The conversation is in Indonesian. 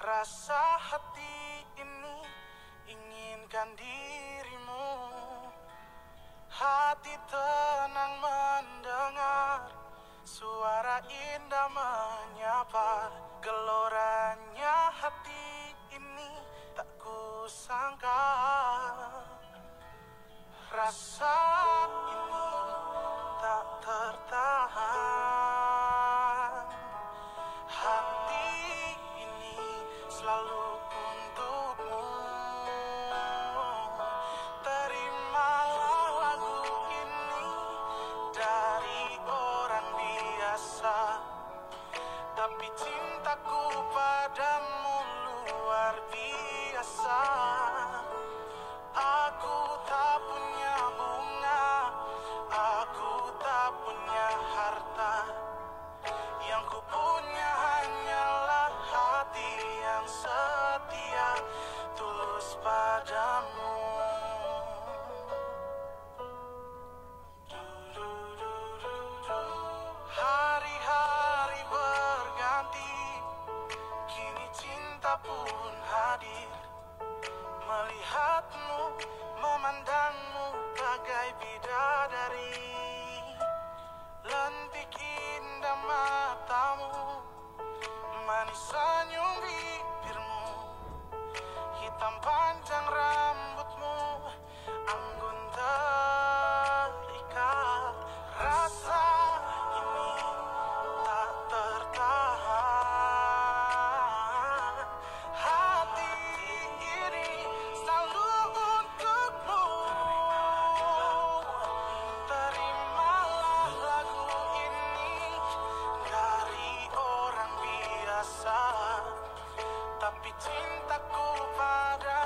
Rasa hati ini inginkan dirimu. Hati tenang mendengar Suara indah menyapa. Geloranya hati ini tak kusangka. Rasa padamu luar biasa pun hadir Melihatmu, memandangmu bagai bidadari tanta culpa